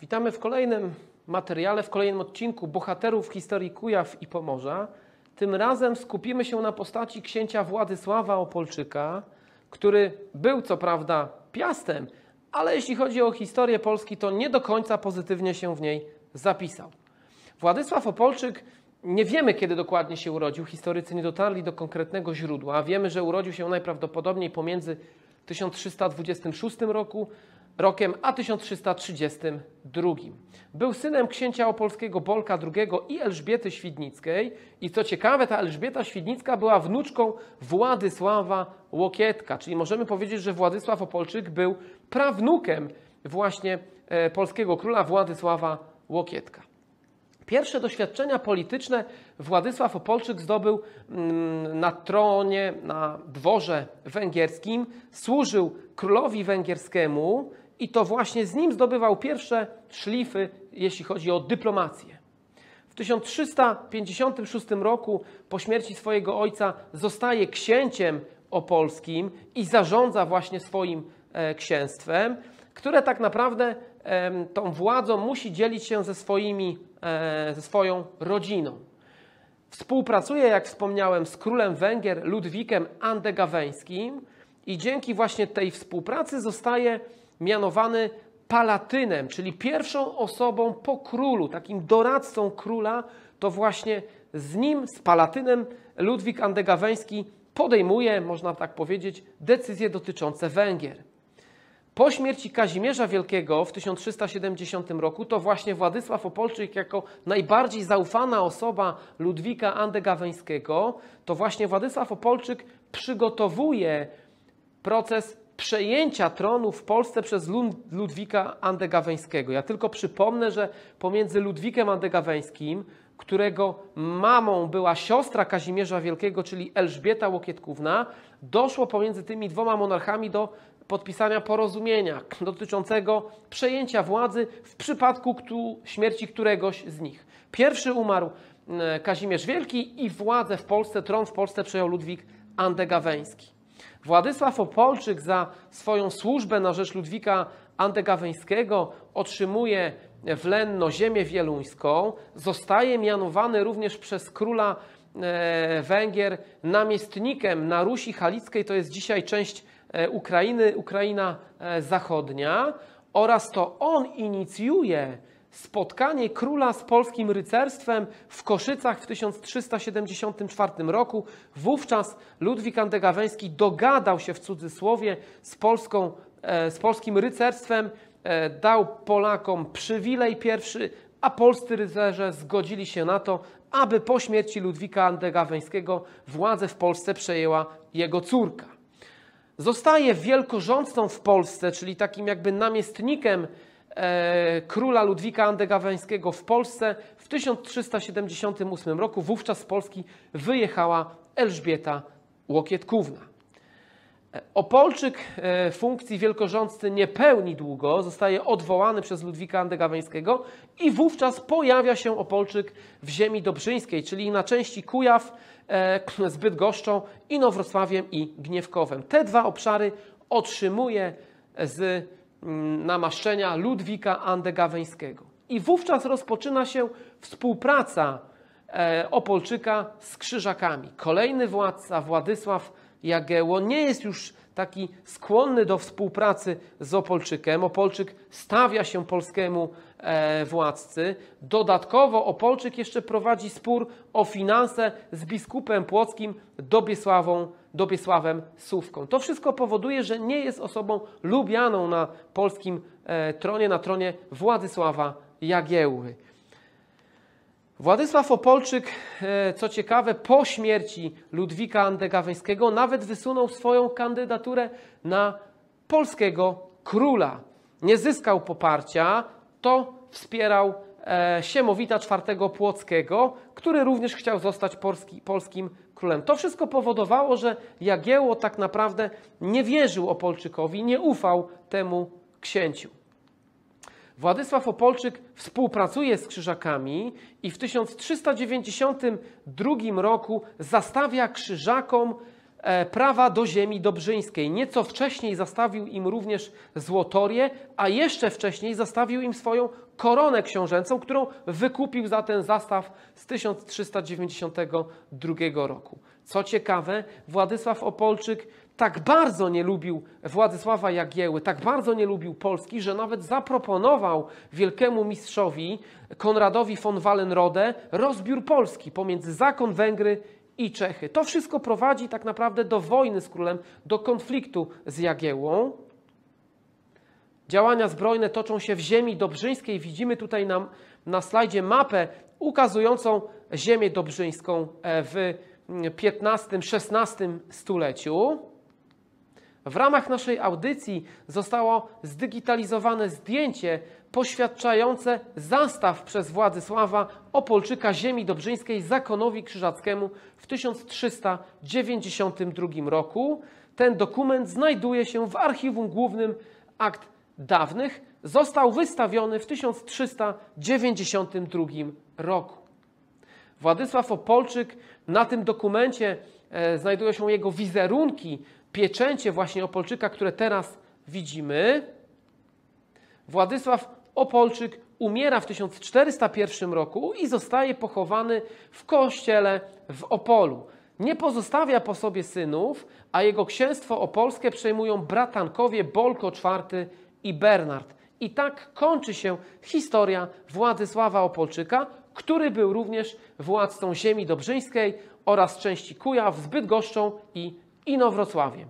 Witamy w kolejnym materiale, w kolejnym odcinku bohaterów historii Kujaw i Pomorza. Tym razem skupimy się na postaci księcia Władysława Opolczyka, który był co prawda piastem, ale jeśli chodzi o historię Polski, to nie do końca pozytywnie się w niej zapisał. Władysław Opolczyk nie wiemy, kiedy dokładnie się urodził. Historycy nie dotarli do konkretnego źródła. Wiemy, że urodził się najprawdopodobniej pomiędzy 1326 roku, rokiem a 1332. Był synem księcia opolskiego Bolka II i Elżbiety Świdnickiej. I co ciekawe, ta Elżbieta Świdnicka była wnuczką Władysława Łokietka, czyli możemy powiedzieć, że Władysław Opolczyk był prawnukiem właśnie e, polskiego króla Władysława Łokietka. Pierwsze doświadczenia polityczne Władysław Opolczyk zdobył mm, na tronie, na dworze węgierskim. Służył królowi węgierskiemu i to właśnie z nim zdobywał pierwsze szlify, jeśli chodzi o dyplomację. W 1356 roku po śmierci swojego ojca zostaje księciem opolskim i zarządza właśnie swoim e, księstwem, które tak naprawdę tą władzą musi dzielić się ze, swoimi, e, ze swoją rodziną. Współpracuje, jak wspomniałem, z królem Węgier Ludwikiem Andegaweńskim i dzięki właśnie tej współpracy zostaje mianowany palatynem, czyli pierwszą osobą po królu, takim doradcą króla, to właśnie z nim, z palatynem Ludwik Andegaweński podejmuje, można tak powiedzieć, decyzje dotyczące Węgier. Po śmierci Kazimierza Wielkiego w 1370 roku to właśnie Władysław Opolczyk jako najbardziej zaufana osoba Ludwika Andegaweńskiego, to właśnie Władysław Opolczyk przygotowuje proces przejęcia tronu w Polsce przez Ludwika Andegaweńskiego. Ja tylko przypomnę, że pomiędzy Ludwikiem Andegaweńskim, którego mamą była siostra Kazimierza Wielkiego, czyli Elżbieta Łokietkówna, doszło pomiędzy tymi dwoma monarchami do podpisania porozumienia dotyczącego przejęcia władzy w przypadku śmierci któregoś z nich. Pierwszy umarł e, Kazimierz Wielki i władzę w Polsce, tron w Polsce przejął Ludwik Andegaweński. Władysław Opolczyk za swoją służbę na rzecz Ludwika Andegaweńskiego otrzymuje w Lenno ziemię wieluńską, zostaje mianowany również przez króla Węgier namiestnikiem na Rusi Halickiej, to jest dzisiaj część e, Ukrainy, Ukraina e, Zachodnia, oraz to on inicjuje spotkanie króla z polskim rycerstwem w Koszycach w 1374 roku. Wówczas Ludwik Andegaweński dogadał się w cudzysłowie z, polską, e, z polskim rycerstwem, e, dał Polakom przywilej pierwszy, a polscy rycerze zgodzili się na to, aby po śmierci Ludwika Andegaweńskiego władzę w Polsce przejęła jego córka. Zostaje wielkorządcą w Polsce, czyli takim jakby namiestnikiem E, króla Ludwika Andegaweńskiego w Polsce w 1378 roku. Wówczas z Polski wyjechała Elżbieta Łokietkówna. E, Opolczyk e, funkcji wielkorządcy nie pełni długo, zostaje odwołany przez Ludwika Andegaweńskiego i wówczas pojawia się Opolczyk w ziemi dobrzyńskiej, czyli na części Kujaw z Bydgoszczą, Inowrocławiem i Gniewkowem. Te dwa obszary otrzymuje z Mm, namaszczenia Ludwika Andegaweńskiego. I wówczas rozpoczyna się współpraca e, Opolczyka z Krzyżakami. Kolejny władca, Władysław Jagiełło, nie jest już taki skłonny do współpracy z Opolczykiem. Opolczyk stawia się polskiemu e, władcy. Dodatkowo Opolczyk jeszcze prowadzi spór o finanse z biskupem płockim Dobiesławą Dobiesławem Sówką. To wszystko powoduje, że nie jest osobą lubianą na polskim e, tronie, na tronie Władysława Jagiełły. Władysław Opolczyk, e, co ciekawe, po śmierci Ludwika Andegaweńskiego nawet wysunął swoją kandydaturę na polskiego króla. Nie zyskał poparcia, to wspierał e, Siemowita IV Płockiego, który również chciał zostać polski, polskim królem. To wszystko powodowało, że Jagiełło tak naprawdę nie wierzył Opolczykowi, nie ufał temu księciu. Władysław Opolczyk współpracuje z Krzyżakami i w 1392 roku zastawia Krzyżakom e, prawa do ziemi dobrzyńskiej. Nieco wcześniej zastawił im również złotorię, a jeszcze wcześniej zastawił im swoją koronę książęcą, którą wykupił za ten zastaw z 1392 roku. Co ciekawe, Władysław Opolczyk tak bardzo nie lubił Władysława Jagieły, tak bardzo nie lubił Polski, że nawet zaproponował wielkiemu mistrzowi Konradowi von Wallenrode rozbiór Polski pomiędzy zakon Węgry i Czechy. To wszystko prowadzi tak naprawdę do wojny z królem, do konfliktu z Jagiełą. Działania zbrojne toczą się w ziemi dobrzyńskiej. Widzimy tutaj na, na slajdzie mapę ukazującą ziemię dobrzyńską e, w XV-XVI stuleciu. W ramach naszej audycji zostało zdigitalizowane zdjęcie poświadczające zastaw przez Władysława Opolczyka ziemi dobrzyńskiej zakonowi krzyżackiemu w 1392 roku. Ten dokument znajduje się w Archiwum Głównym Akt Dawnych. Został wystawiony w 1392 roku. Władysław Opolczyk, na tym dokumencie znajdują się jego wizerunki, pieczęcie właśnie Opolczyka, które teraz widzimy. Władysław Opolczyk umiera w 1401 roku i zostaje pochowany w kościele w Opolu. Nie pozostawia po sobie synów, a jego księstwo opolskie przejmują bratankowie Bolko IV i Bernard. I tak kończy się historia Władysława Opolczyka, który był również władcą ziemi dobrzyńskiej oraz części Kujaw z Bydgoszczą i Inowrocławiem.